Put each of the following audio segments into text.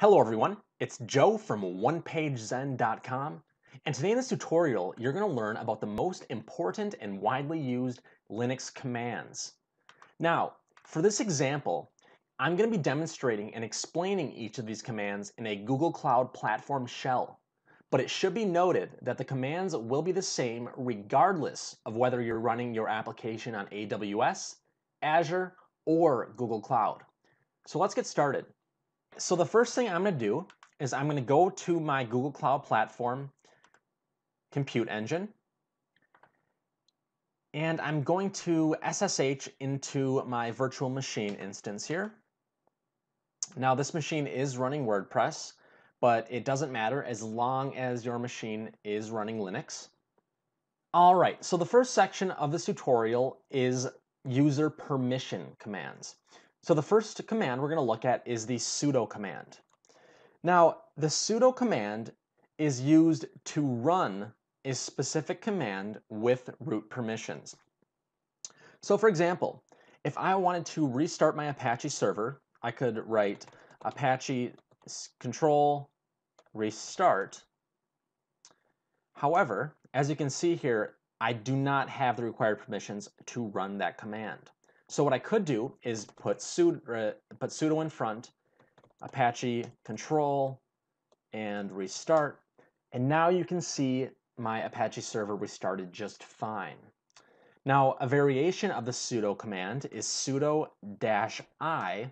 Hello everyone, it's Joe from OnePageZen.com and today in this tutorial you're going to learn about the most important and widely used Linux commands. Now, for this example, I'm going to be demonstrating and explaining each of these commands in a Google Cloud Platform shell. But it should be noted that the commands will be the same regardless of whether you're running your application on AWS, Azure, or Google Cloud. So let's get started. So the first thing I'm going to do is I'm going to go to my Google Cloud Platform compute engine. And I'm going to SSH into my virtual machine instance here. Now this machine is running WordPress, but it doesn't matter as long as your machine is running Linux. All right, so the first section of this tutorial is user permission commands. So the first command we're going to look at is the sudo command. Now, the sudo command is used to run a specific command with root permissions. So for example, if I wanted to restart my Apache server, I could write apache control restart. However, as you can see here, I do not have the required permissions to run that command. So what I could do is put sudo, uh, put sudo in front, apache control, and restart. And now you can see my Apache server restarted just fine. Now, a variation of the sudo command is sudo dash i.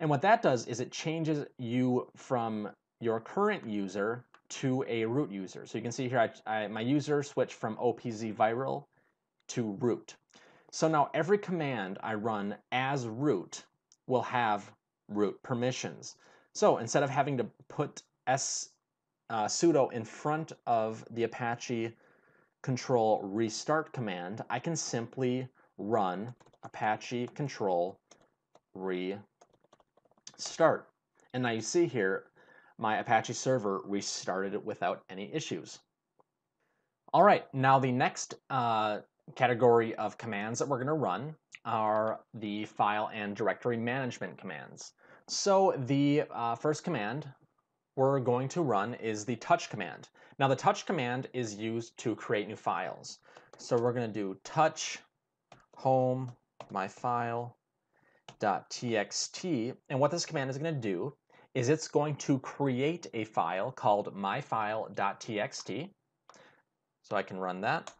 And what that does is it changes you from your current user to a root user. So you can see here, I, I, my user switched from OPZ viral to root. So now every command I run as root will have root permissions. So instead of having to put s uh, sudo in front of the Apache control restart command, I can simply run Apache control restart. And now you see here, my Apache server restarted it without any issues. All right, now the next uh, category of commands that we're going to run are the file and directory management commands. So the uh, first command we're going to run is the touch command. Now the touch command is used to create new files. So we're going to do touch home my file txt and what this command is going to do is it's going to create a file called myfile.txt so I can run that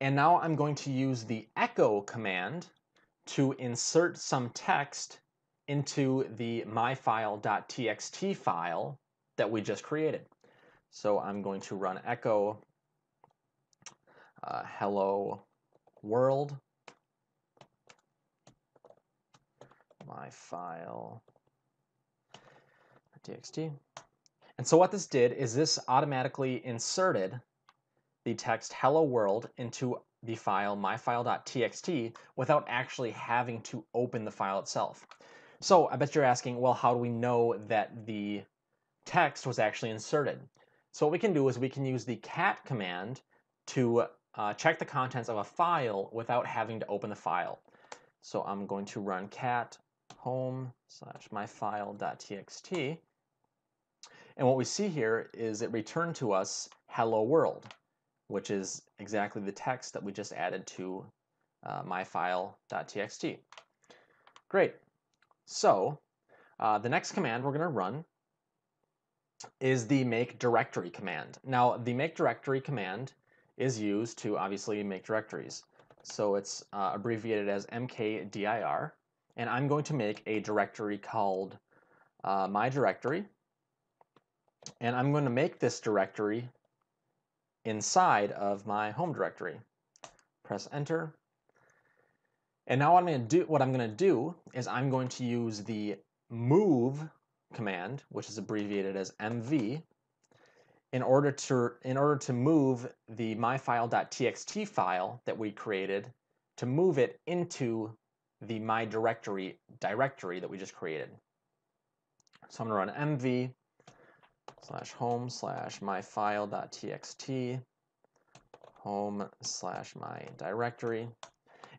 and now I'm going to use the echo command to insert some text into the myfile.txt file that we just created. So I'm going to run echo uh, hello world my file txt. And so what this did is this automatically inserted the text hello world into the file myfile.txt without actually having to open the file itself. So I bet you're asking, well, how do we know that the text was actually inserted? So what we can do is we can use the cat command to uh, check the contents of a file without having to open the file. So I'm going to run cat home slash myfile.txt. And what we see here is it returned to us hello world which is exactly the text that we just added to uh, myfile.txt. Great. So uh, the next command we're going to run is the make directory command. Now, the make directory command is used to obviously make directories. So it's uh, abbreviated as mkdir. And I'm going to make a directory called uh, my directory. And I'm going to make this directory inside of my home directory. Press enter. And now what I'm going to do what I'm going to do is I'm going to use the move command, which is abbreviated as mv, in order to in order to move the myfile.txt file that we created to move it into the my directory directory that we just created. So I'm going to run mv slash home slash myfile.txt home slash my directory.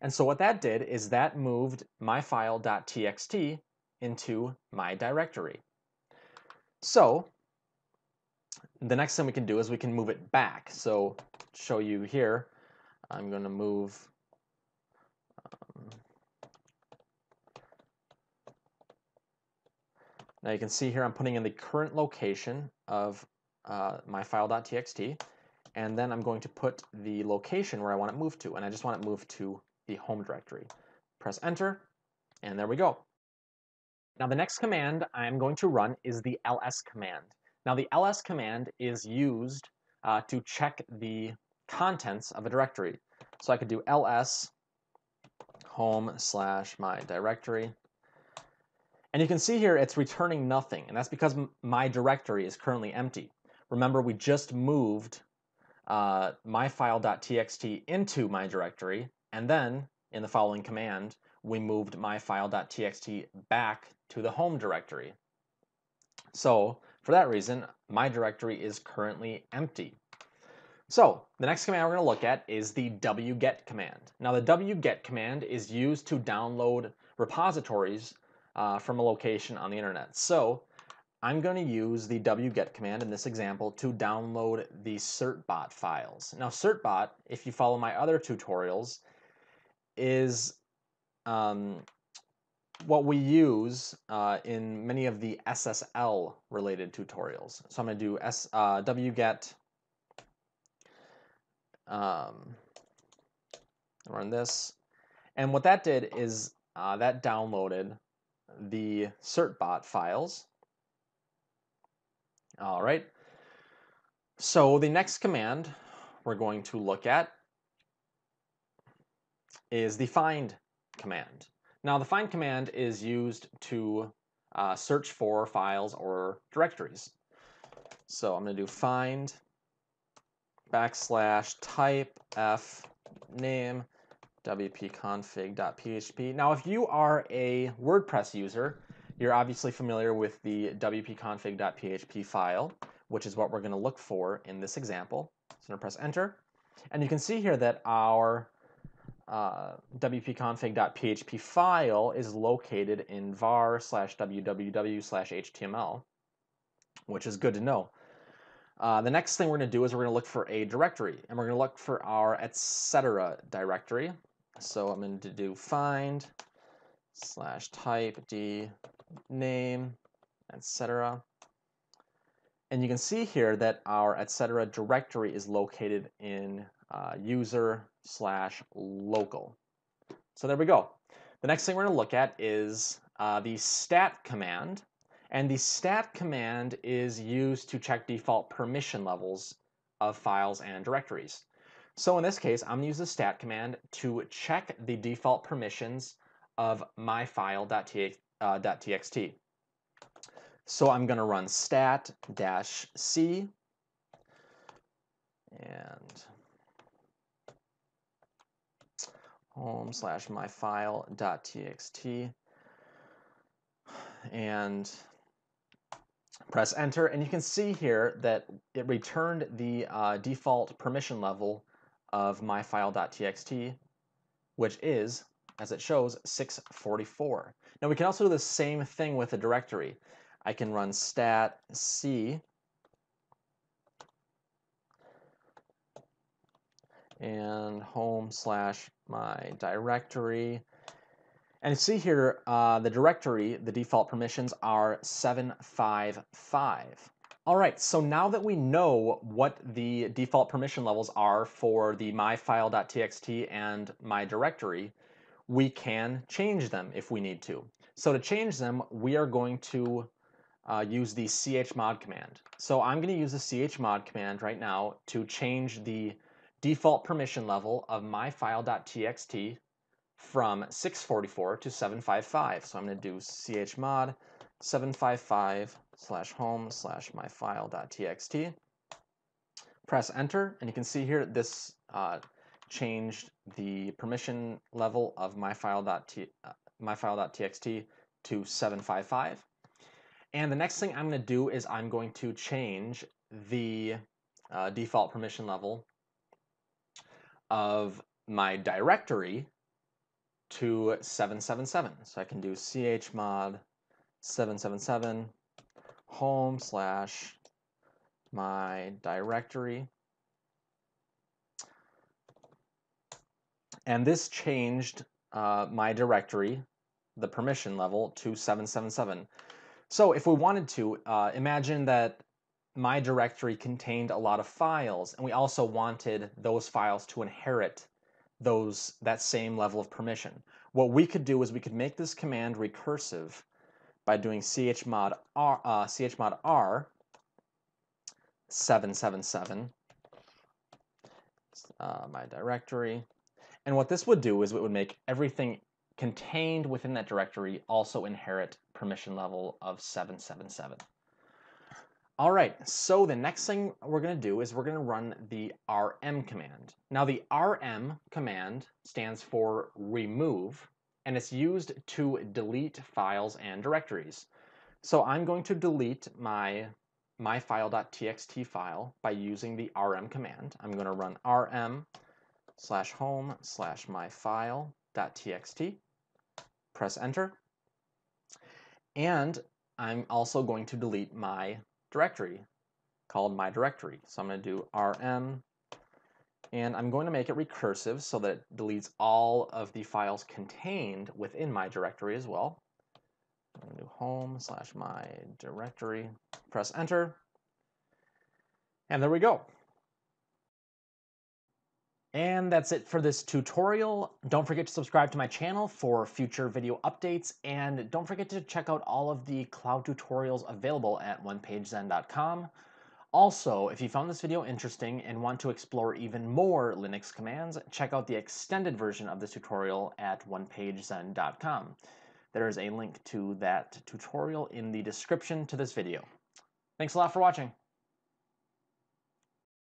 And so what that did is that moved myfile.txt into my directory. So the next thing we can do is we can move it back. So show you here, I'm going to move Now you can see here I'm putting in the current location of uh, my file.txt, and then I'm going to put the location where I want it moved to, and I just want it moved to the home directory. Press enter, and there we go. Now the next command I'm going to run is the ls command. Now the ls command is used uh, to check the contents of a directory. So I could do ls home slash my directory. And you can see here it's returning nothing, and that's because my directory is currently empty. Remember, we just moved uh, myfile.txt into my directory, and then in the following command, we moved myfile.txt back to the home directory. So for that reason, my directory is currently empty. So the next command we're going to look at is the wget command. Now the wget command is used to download repositories uh, from a location on the internet. So I'm going to use the wget command in this example to download the certbot files. Now certbot, if you follow my other tutorials, is um, what we use uh, in many of the SSL related tutorials. So I'm going to do S, uh, wget, um, run this, and what that did is uh, that downloaded the certbot files. All right. So the next command we're going to look at is the find command. Now the find command is used to uh, search for files or directories. So I'm going to do find backslash type f name wp-config.php. Now, if you are a WordPress user, you're obviously familiar with the wp-config.php file, which is what we're going to look for in this example. So I'm going to press enter. And you can see here that our uh, wp-config.php file is located in var slash www slash html, which is good to know. Uh, the next thing we're going to do is we're going to look for a directory, and we're going to look for our etc directory. So I'm going to do find slash type d name, etc. And you can see here that our etc directory is located in uh, user slash local. So there we go. The next thing we're going to look at is uh, the stat command. And the stat command is used to check default permission levels of files and directories. So in this case, I'm to use the stat command to check the default permissions of myfile.txt. Uh, so I'm going to run stat dash c. And home slash my myfile.txt and press enter. And you can see here that it returned the uh, default permission level of my myfile.txt, which is, as it shows, 644. Now we can also do the same thing with a directory. I can run stat c and home slash my directory. And see here, uh, the directory, the default permissions are 755. All right, so now that we know what the default permission levels are for the myfile.txt and my directory, we can change them if we need to. So to change them, we are going to uh, use the chmod command. So I'm going to use the chmod command right now to change the default permission level of myfile.txt from 644 to 755. So I'm going to do chmod 755 slash home slash myfile.txt. Press enter, and you can see here this uh, changed the permission level of myfile.txt uh, myfile.txt to 755. And the next thing I'm going to do is I'm going to change the uh, default permission level of my directory to 777. So I can do chmod 777 home slash my directory. And this changed uh, my directory, the permission level, to 777. So if we wanted to, uh, imagine that my directory contained a lot of files, and we also wanted those files to inherit those that same level of permission. What we could do is we could make this command recursive by doing chmod r, uh, chmod r 777, uh, my directory. And what this would do is it would make everything contained within that directory also inherit permission level of 777. All right, so the next thing we're going to do is we're going to run the rm command. Now the rm command stands for remove, and it's used to delete files and directories. So I'm going to delete my myfile.txt file by using the rm command. I'm going to run rm slash home slash myfile.txt, press enter, and I'm also going to delete my directory called my directory. So I'm going to do rm, and I'm going to make it recursive so that it deletes all of the files contained within my directory as well. I'm going to do home slash my directory, press enter, and there we go. And that's it for this tutorial. Don't forget to subscribe to my channel for future video updates, and don't forget to check out all of the cloud tutorials available at onepagezen.com. Also, if you found this video interesting and want to explore even more Linux commands, check out the extended version of this tutorial at onepagezen.com. There is a link to that tutorial in the description to this video. Thanks a lot for watching.